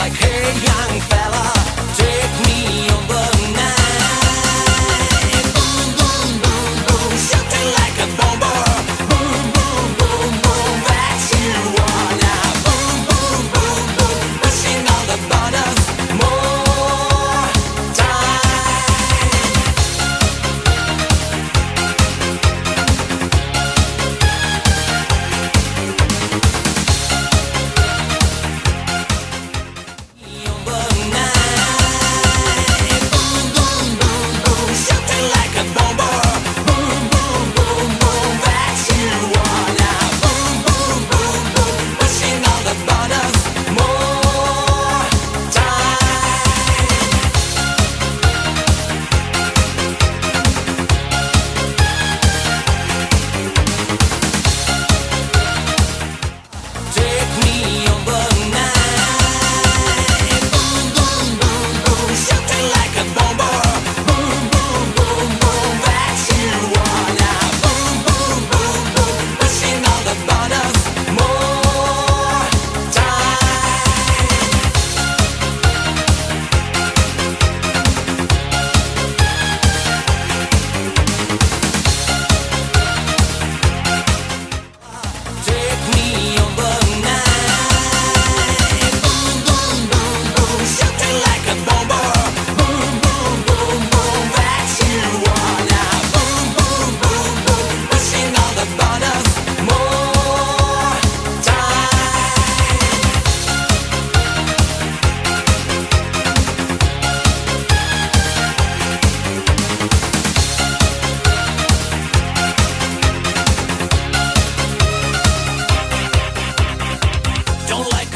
like, hey, young fella, take me over Don't like